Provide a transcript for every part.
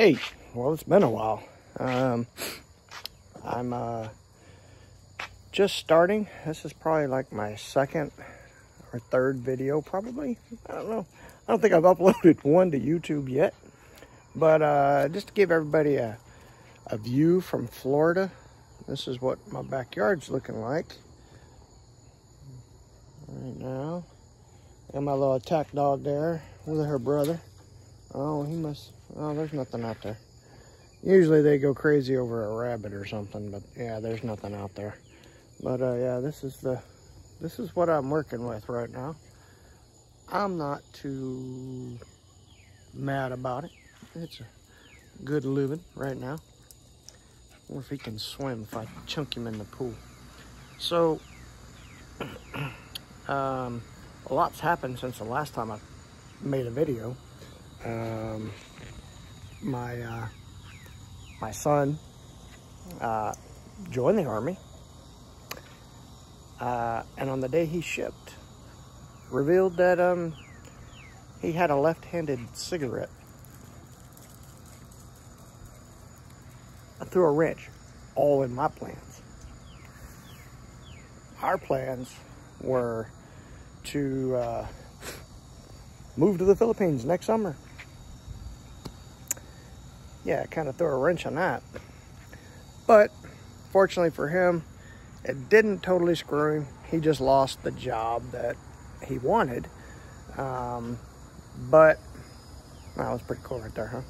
Hey, well, it's been a while. Um, I'm uh, just starting. This is probably like my second or third video, probably. I don't know. I don't think I've uploaded one to YouTube yet. But uh, just to give everybody a, a view from Florida, this is what my backyard's looking like right now. Got my little attack dog there with her brother. Oh, he must, oh, there's nothing out there. Usually they go crazy over a rabbit or something, but yeah, there's nothing out there. But uh, yeah, this is the, this is what I'm working with right now. I'm not too mad about it. It's a good living right now. Wonder if he can swim, if I chunk him in the pool. So, um, a lot's happened since the last time I made a video. Um, my uh, my son uh, joined the army, uh, and on the day he shipped, revealed that um, he had a left-handed cigarette. I threw a wrench all in my plans. Our plans were to uh, move to the Philippines next summer. Yeah, kind of threw a wrench on that. But fortunately for him, it didn't totally screw him. He just lost the job that he wanted. Um, but that was pretty cool right there, huh?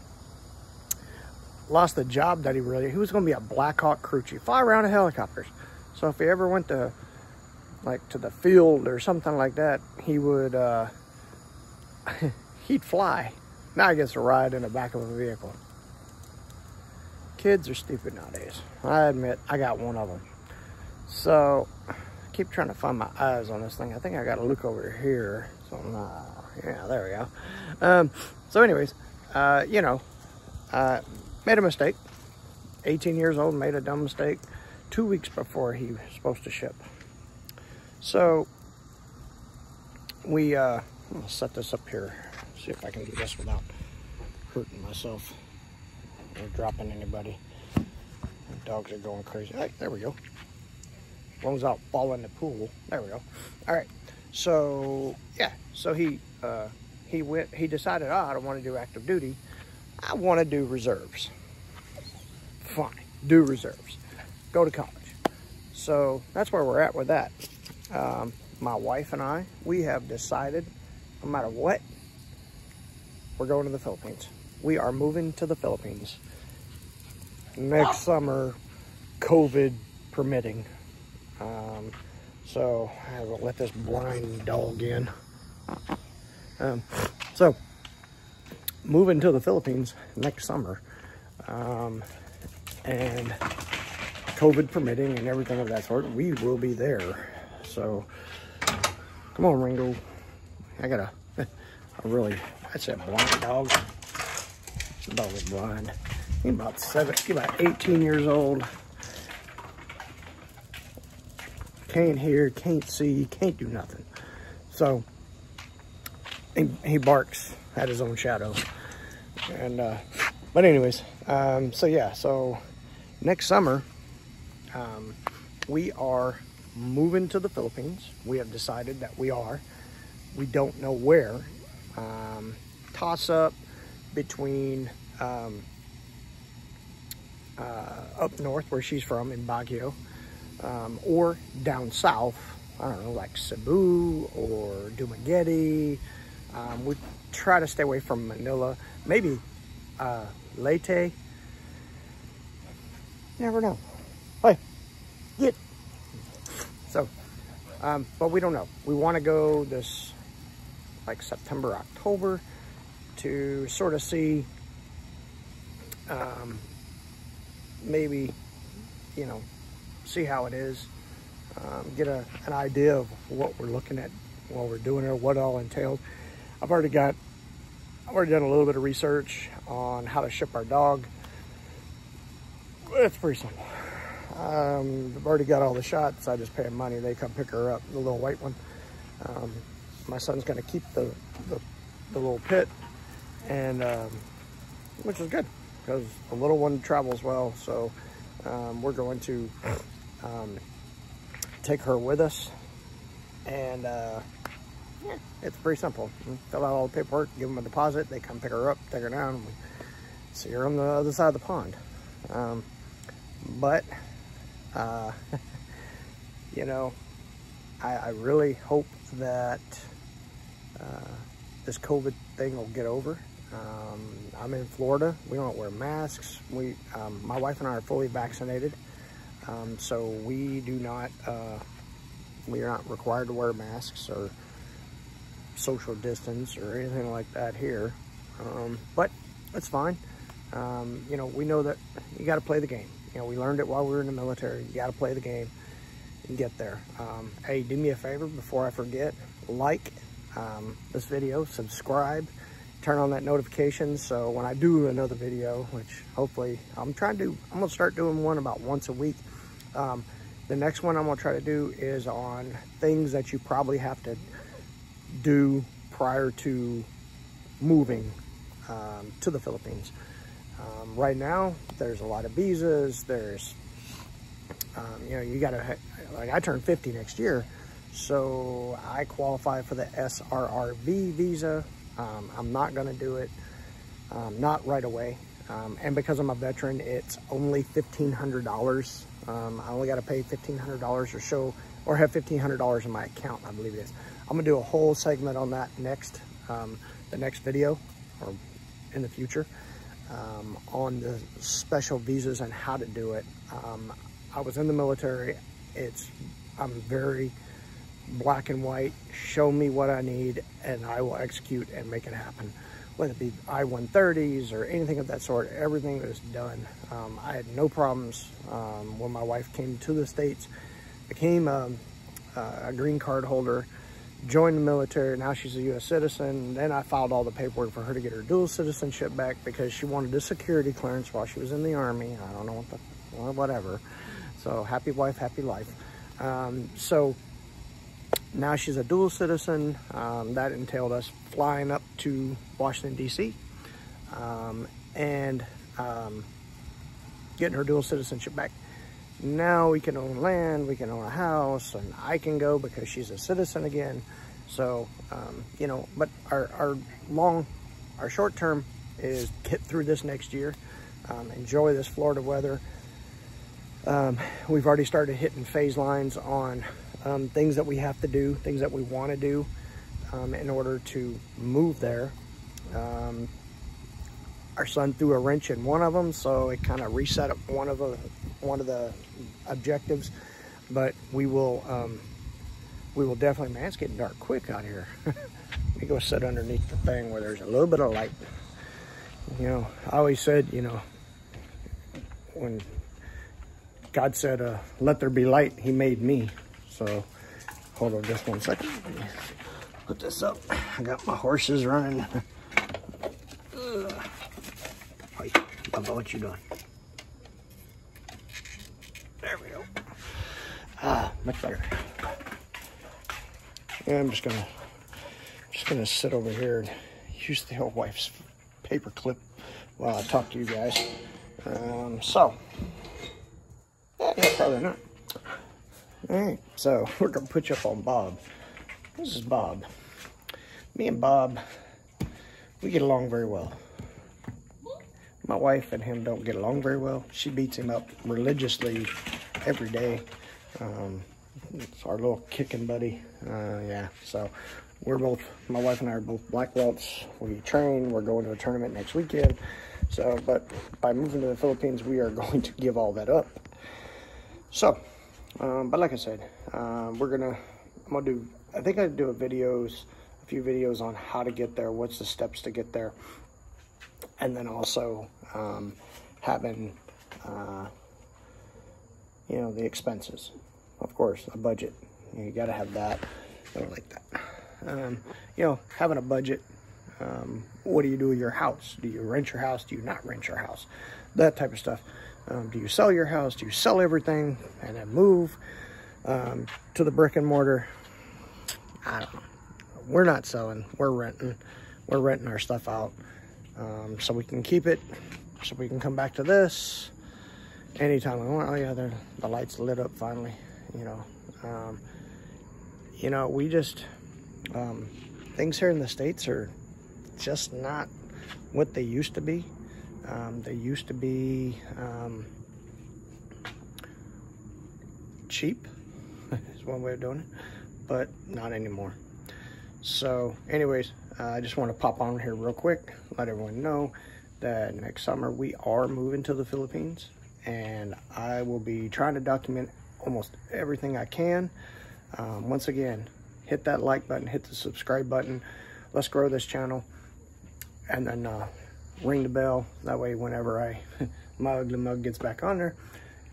Lost the job that he really, he was going to be a Black Hawk crew chief, fly around in helicopters. So if he ever went to, like, to the field or something like that, he would, uh, he'd fly. Now he gets to ride in the back of a vehicle. Kids are stupid nowadays. I admit, I got one of them. So, I keep trying to find my eyes on this thing. I think I got to look over here. So, uh, yeah, there we go. Um, so anyways, uh, you know, uh, made a mistake. 18 years old, made a dumb mistake two weeks before he was supposed to ship. So, we, uh, I'll set this up here, see if I can do this without hurting myself or dropping anybody. The dogs are going crazy. Right, there we go. As long as I don't fall in the pool. There we go. All right. So yeah. So he uh, he went. He decided, oh, I don't want to do active duty. I want to do reserves. Fine. Do reserves. Go to college. So that's where we're at with that. Um, my wife and I, we have decided, no matter what, we're going to the Philippines. We are moving to the Philippines next summer, COVID permitting. Um, so I will let this blind dog in. Um, so moving to the Philippines next summer, um, and COVID permitting and everything of that sort, we will be there. So come on, Ringo. I got a, a really, that's a blind dog. Dog is blind. He's about seven, he's about 18 years old. Can't hear, can't see, can't do nothing. So he, he barks at his own shadow. And uh, but anyways, um, so yeah, so next summer um, we are moving to the Philippines. We have decided that we are. We don't know where. Um, toss up between um, uh, up north where she's from in Baguio um, or down south, I don't know, like Cebu or Dumaguete. Um, we try to stay away from Manila, maybe uh, Leyte. Never know. Hey, get. So, um, but we don't know. We want to go this like September, October to sort of see um, maybe, you know, see how it is, um, get a, an idea of what we're looking at while we're doing it, what all entails. I've already got, I've already done a little bit of research on how to ship our dog. It's pretty simple. Um, I've already got all the shots. I just pay them money. They come pick her up, the little white one. Um, my son's going to keep the, the, the, little pit, and um, which is good because the little one travels well. So um, we're going to um, take her with us. And uh, yeah, it's pretty simple. fill out all the paperwork, give them a deposit. They come pick her up, take her down. We see her on the other side of the pond. Um, but, uh, you know, I, I, really hope that uh, this COVID thing will get over. Um, I'm in Florida. We don't wear masks. We, um, my wife and I are fully vaccinated. Um, so we do not, uh, we are not required to wear masks or social distance or anything like that here. Um, but it's fine. Um, you know, we know that you got to play the game. You know, we learned it while we were in the military. You got to play the game and get there. Um, hey, do me a favor before I forget. Like this video, subscribe, turn on that notification so when I do another video, which hopefully I'm trying to I'm to start doing one about once a week. Um, the next one I'm to try to do is on things that you probably have to do prior to moving um, to the Philippines. Um, right now, there's a lot of visas. There's, um, you know, you got to, like I turn 50 next year, so I qualify for the SRRV visa. Um, I'm not going to do it, um, not right away. Um, and because I'm a veteran, it's only $1,500. Um, I only got to pay $1,500 or show, or have $1,500 in my account, I believe it is. I'm gonna do a whole segment on that next, um, the next video or in the future um, on the special visas and how to do it. I was in the military. It's, I'm very black and white. Show me what I need and I will execute and make it happen. Whether it be I-130s or anything of that sort, everything was done. Um, I had no problems um, when my wife came to the States, became a, a green card holder, joined the military. Now she's a U.S. citizen. Then I filed all the paperwork for her to get her dual citizenship back because she wanted a security clearance while she was in the Army. I don't know what the, whatever. So happy wife, happy life. Um, so now she's a dual citizen. Um, that entailed us flying up to Washington, D.C. Um, and um, getting her dual citizenship back. Now we can own land, we can own a house, and I can go because she's a citizen again. So, um, you know, but our, our long, our short term is get through this next year, um, enjoy this Florida weather. Um, we've already started hitting phase lines on um, things that we have to do, things that we want to do um, in order to move there. Um, our son threw a wrench in one of them, so it kind of reset one of the one of the objectives. But we will um, we will definitely, man, it's getting dark quick out here. Let me go sit underneath the thing where there's a little bit of light. You know, I always said, you know, when God said, uh, let there be light, he made me. So hold on just one second. Put this up. I got my horses running. Wait, Bubba, what you doing? There we go. Ah, much better. Yeah, I'm just gonna just gonna sit over here and use the old wife's paper clip while I talk to you guys. Um, so, yeah, yeah, probably not. All right, so we're gonna put you up on Bob. This is Bob. Me and Bob, we get along very well. My wife and him don't get along very well. She beats him up religiously every day. Um, it's our little kicking buddy. Uh, yeah, so we're both, my wife and I are both black belts. We train, we're going to a tournament next weekend. So, but by moving to the Philippines, we are going to give all that up. So, um, but like I said, uh, we're gonna, I'm gonna do, I think I do a videos, a few videos on how to get there, what's the steps to get there. And then also um, having uh, you know, the expenses. Of course, a budget. You got to have that. I like that. Um, you know, having a budget. Um, what do you do with your house? Do you rent your house? Do you not rent your house? That type of stuff. Um, do you sell your house? Do you sell everything and then move um, to the brick and mortar? I don't know. We're not selling. We're renting. We're renting our stuff out um, so we can keep it so we can come back to this anytime we want. Oh yeah, the, the lights lit up finally, you know. Um, you know, we just, um, things here in the States are just not what they used to be. Um, they used to be um, cheap, is one way of doing it, but not anymore. So anyways, uh, I just want to pop on here real quick, let everyone know that next summer we are moving to the Philippines and I will be trying to document almost everything I can. Um, once again, hit that like button, hit the subscribe button. Let's grow this channel and then uh, ring the bell. That way, whenever I my ugly mug gets back on there,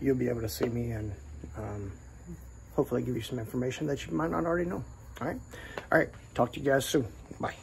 you'll be able to see me and um, hopefully give you some information that you might not already know. All right. All right. Talk to you guys soon. Bye.